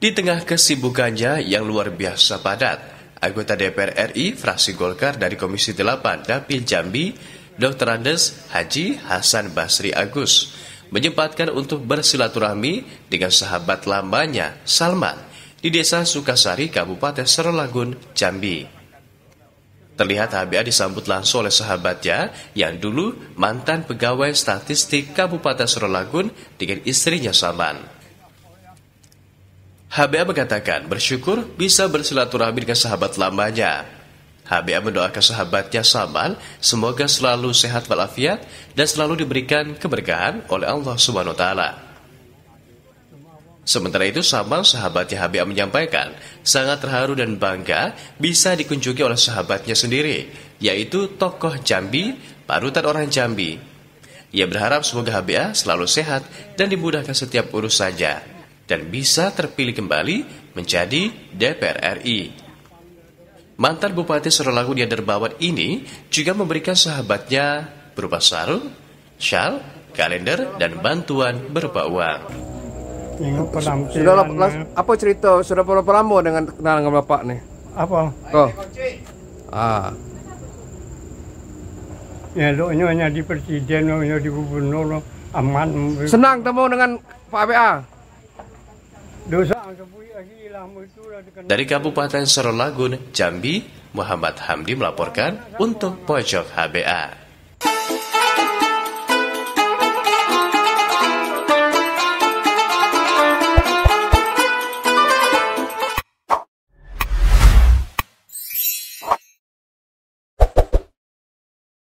Di tengah kesibukannya yang luar biasa padat, anggota DPR RI fraksi Golkar dari Komisi 8 Dapil Jambi, Dr. Andes Haji Hasan Basri Agus, menyempatkan untuk bersilaturahmi dengan sahabat lamanya, Salman, di desa Sukasari, Kabupaten Serolagun, Jambi. Terlihat HBA disambut langsung oleh sahabatnya yang dulu mantan pegawai statistik Kabupaten Serolagun dengan istrinya Salman. HBA mengatakan bersyukur bisa bersilaturahmi dengan sahabat lamanya. HBA mendoakan sahabatnya Saman semoga selalu sehat walafiat dan selalu diberikan keberkahan oleh Allah Subhanahu taala. Sementara itu Saman sahabatnya HBA menyampaikan sangat terharu dan bangga bisa dikunjungi oleh sahabatnya sendiri, yaitu tokoh Jambi, parutan orang Jambi. Ia berharap semoga HBA selalu sehat dan dimudahkan setiap urusannya dan bisa terpilih kembali menjadi DPR RI. Mantan Bupati Serolagun yang Derbawan ini juga memberikan sahabatnya berupa sarung, shawl, kalender, dan bantuan berupa uang. Sudah apa cerita sudah berapa lama dengan kenal dengan bapak nih? Apa? Oh. Ah. Ya, lo hanya di presiden, hanya di gubernur, aman. Senang temu dengan Pak BA. Dari Kabupaten Serolagun, Jambi, Muhammad Hamdi melaporkan untuk Pojok HBA.